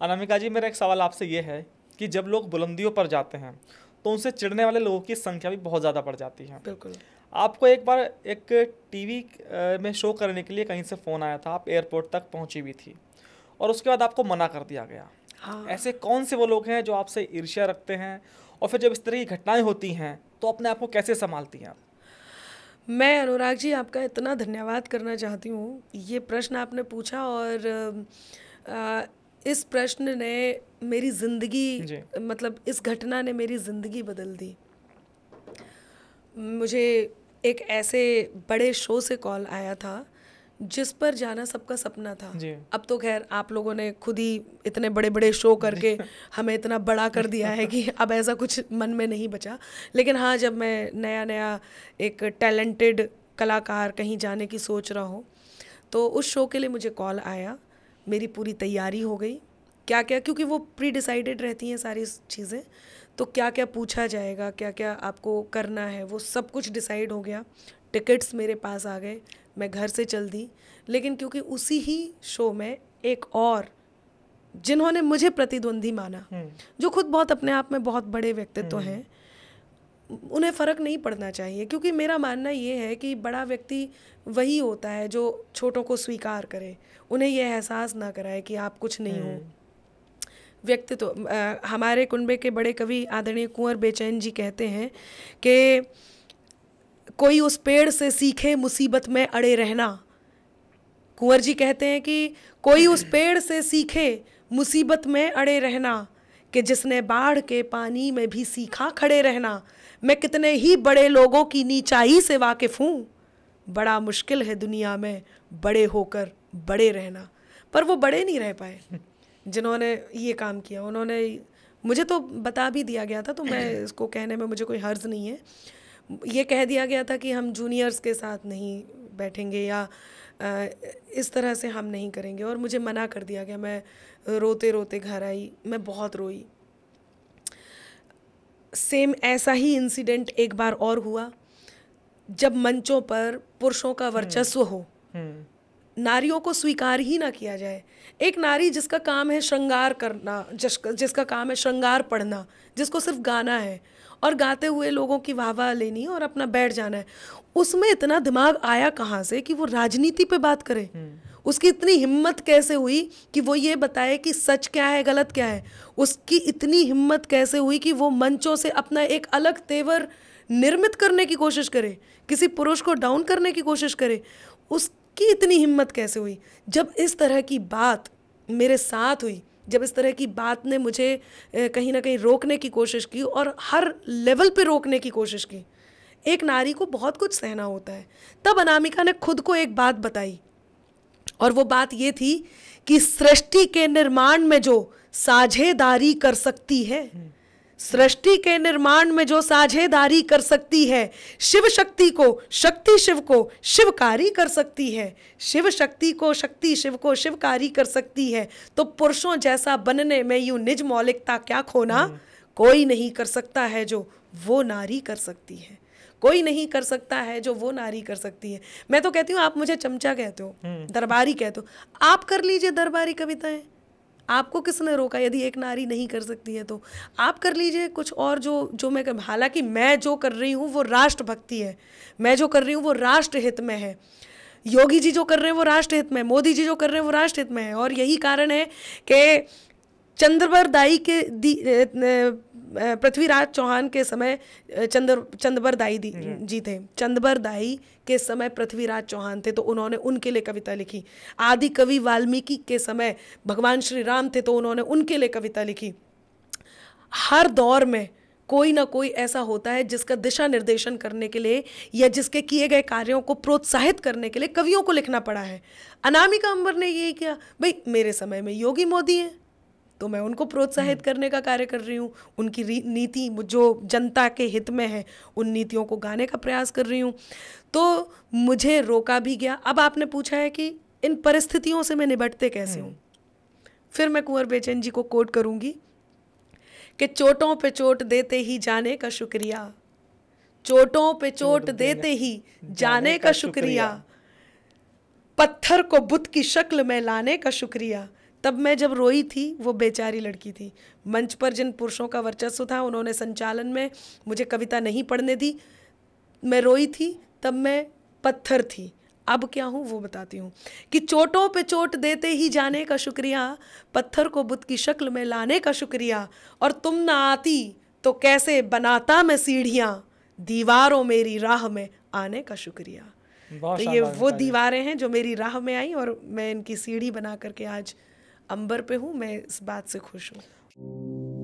अनामिका जी मेरा एक सवाल आपसे ये है कि जब लोग बुलंदियों पर जाते हैं तो उनसे चिड़ने वाले लोगों की संख्या भी बहुत ज़्यादा बढ़ जाती है। बिल्कुल। आपको एक बार एक टीवी में शो करने के लिए कहीं से फ़ोन आया था आप एयरपोर्ट तक पहुँची हुई थी और उसके बाद आपको मना कर दिया गया। हाँ। ऐसे कौन से वो लोग हैं जो आपसे ईर्ष्या रखते हैं और फिर जब इस तरह की घटनाएँ होती हैं तो अपने आप को कैसे संभालती हैं आप? मैं अनुराग जी आपका इतना धन्यवाद करना चाहती हूँ। ये प्रश्न आपने पूछा और अ, इस प्रश्न ने मेरी ज़िंदगी मतलब इस घटना ने मेरी ज़िंदगी बदल दी। मुझे एक ऐसे बड़े शो से कॉल आया था जिस पर जाना सबका सपना था। अब तो खैर आप लोगों ने खुद ही इतने बड़े बड़े शो करके हमें इतना बड़ा कर दिया है कि अब ऐसा कुछ मन में नहीं बचा। लेकिन हाँ जब मैं नया नया एक टैलेंटेड कलाकार कहीं जाने की सोच रहा हूँ तो उस शो के लिए मुझे कॉल आया। मेरी पूरी तैयारी हो गई। क्या क्या क्योंकि वो प्री डिसाइडेड रहती हैं सारी चीज़ें तो क्या क्या पूछा जाएगा क्या क्या आपको करना है वो सब कुछ डिसाइड हो गया। टिकट्स मेरे पास आ गए मैं घर से चल दी। लेकिन क्योंकि उसी ही शो में एक और जिन्होंने मुझे प्रतिद्वंदी माना जो खुद बहुत अपने आप में बहुत बड़े व्यक्तित्व हैं उन्हें फ़र्क नहीं पड़ना चाहिए क्योंकि मेरा मानना ये है कि बड़ा व्यक्ति वही होता है जो छोटों को स्वीकार करे। उन्हें यह एहसास ना कराए कि आप कुछ नहीं हो। व्यक्तित्व अ, हमारे कुनबे के बड़े कवि आदरणीय कुंवर बेचैन जी कहते हैं कि कोई उस पेड़ से सीखे मुसीबत में अड़े रहना। कुंवर जी कहते हैं कि कोई उस पेड़ से सीखे मुसीबत में अड़े रहना। कि जिसने बाढ़ के पानी में भी सीखा खड़े रहना मैं कितने ही बड़े लोगों की नीचाई से वाकिफ़ हूँ। बड़ा मुश्किल है दुनिया में बड़े होकर बड़े रहना पर वो बड़े नहीं रह पाए। जिन्होंने ये काम किया उन्होंने मुझे तो बता भी दिया गया था तो मैं इसको कहने में मुझे कोई हर्ज नहीं है। ये कह दिया गया था कि हम जूनियर्स के साथ नहीं बैठेंगे या इस तरह से हम नहीं करेंगे और मुझे मना कर दिया गया। मैं रोते रोते घर आई मैं बहुत रोई। सेम ऐसा ही इंसिडेंट एक बार और हुआ जब मंचों पर पुरुषों का वर्चस्व हो। हम्म। नारियों को स्वीकार ही ना किया जाए। एक नारी जिसका काम है श्रृंगार करना जिस जिसका काम है श्रृंगार पढ़ना जिसको सिर्फ़ गाना है और गाते हुए लोगों की वाहवाह लेनी और अपना बैठ जाना है उसमें इतना दिमाग आया कहाँ से कि वो राजनीति पे बात करे? उसकी इतनी हिम्मत कैसे हुई कि वो ये बताए कि सच क्या है, गलत क्या है? उसकी इतनी हिम्मत कैसे हुई कि वो मंचों से अपना एक अलग तेवर निर्मित करने की कोशिश करे, किसी पुरुष को डाउन करने की कोशिश करे, उसकी इतनी हिम्मत कैसे हुई? जब इस तरह की बात मेरे साथ हुई, जब इस तरह की बात ने मुझे कहीं ना कहीं रोकने की कोशिश की और हर लेवल पे रोकने की कोशिश की, एक नारी को बहुत कुछ सहना होता है। तब अनामिका ने खुद को एक बात बताई और वो बात ये थी कि सृष्टि के निर्माण में जो साझेदारी कर सकती है सृष्टि के निर्माण में जो साझेदारी कर सकती है शिव शक्ति को शक्ति शिव को शिवकारी कर सकती है शिव शक्ति को शक्ति शिव को शिवकारी कर सकती है तो पुरुषों जैसा बनने में यू निज मौलिकता क्या खोना कोई नहीं कर सकता है जो वो नारी कर सकती है। कोई नहीं कर सकता है जो वो नारी कर सकती है। मैं तो कहती हूँ आप मुझे चमचा कहते हो दरबारी कहते हो। आप कर लीजिए दरबारी कविताएँ। आपको किसने रोका? यदि एक नारी नहीं कर सकती है तो। आप कर लीजिए कुछ और जो जो मैं कर हालाँकि मैं जो कर रही हूँ वो राष्ट्रभक्ति है। मैं जो कर रही हूँ वो राष्ट्र हित में है। योगी जी जो कर रहे हैं वो राष्ट्र हित में है, मोदी जी जो कर रहे हैं वो राष्ट्र हित में है। और यही कारण है कि चंद्रबर दाई के पृथ्वीराज चौहान के समय चंद्र चंद्रबर दाई दी जी। थे। चंद्रबर दाई के समय पृथ्वीराज चौहान थे तो उन्होंने उनके लिए कविता लिखी। आदि कवि वाल्मीकि के समय भगवान श्री राम थे तो उन्होंने उनके लिए कविता लिखी। हर दौर में कोई ना कोई ऐसा होता है जिसका दिशा निर्देशन करने के लिए या जिसके किए गए कार्यों को प्रोत्साहित करने के लिए कवियों को लिखना पड़ा है। अनामिका अंबर ने यही किया भाई मेरे समय में योगी मोदी हैं। तो मैं उनको प्रोत्साहित करने का कार्य कर रही हूँ। उनकी नीति जो जनता के हित में है उन नीतियों को गाने का प्रयास कर रही हूँ। तो मुझे रोका भी गया। अब आपने पूछा है कि इन परिस्थितियों से मैं निबटते कैसे हूँ? फिर मैं कुंवर बेचैन जी को कोट करूँगी कि चोटों पे चोट देते ही जाने का शुक्रिया। चोटों पे चोट देते ही जाने का शुक्रिया। पत्थर को बुत की शक्ल में लाने का शुक्रिया। तब मैं जब रोई थी वो बेचारी लड़की थी। मंच पर जिन पुरुषों का वर्चस्व था उन्होंने संचालन में मुझे कविता नहीं पढ़ने दी। मैं रोई थी तब मैं पत्थर थी। अब क्या हूँ वो बताती हूँ। कि चोटों पे चोट देते ही जाने का शुक्रिया पत्थर को बुत की शक्ल में लाने का शुक्रिया और तुम ना आती तो कैसे बनाता मैं सीढ़ियाँ दीवारों मेरी राह में आने का शुक्रिया। तो ये वो दीवारें हैं जो मेरी राह में आई और मैं इनकी सीढ़ी बना करके आज अंबर पे हूँ मैं इस बात से खुश हूँ।